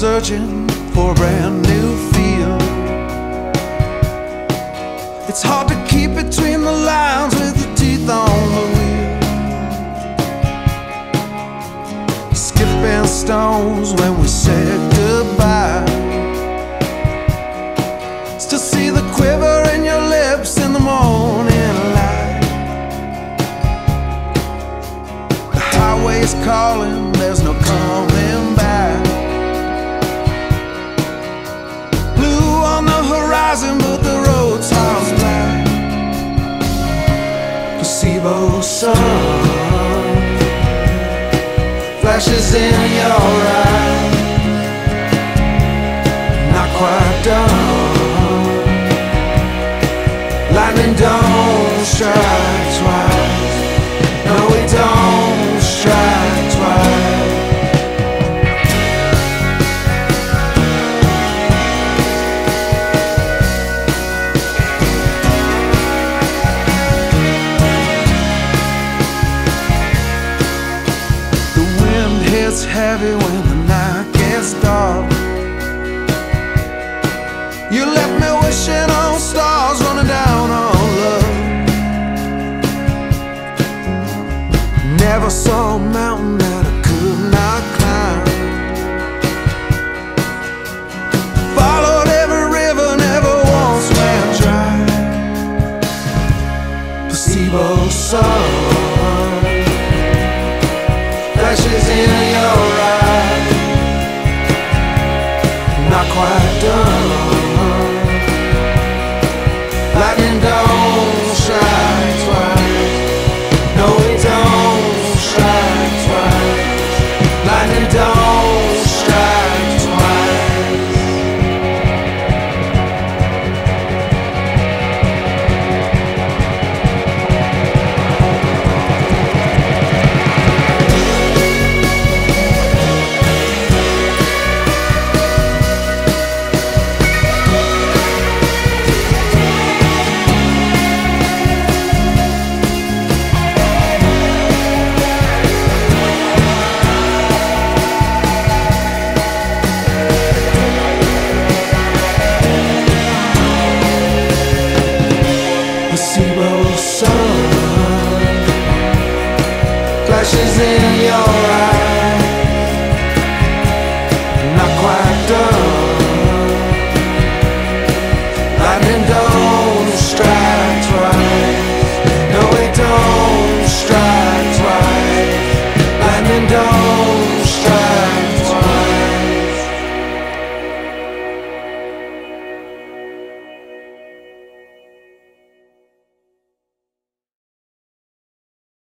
searching for a brand new feel. It's hard to keep between the lines with your teeth on the wheel. Skipping stones when we said goodbye. Still see the quiver in your lips in the morning light. The highway's calling, there's no Placebo sun flashes in your eyes. Not quite done. Lightning don't strike hits heavy when the night gets dark. flashes in your eyes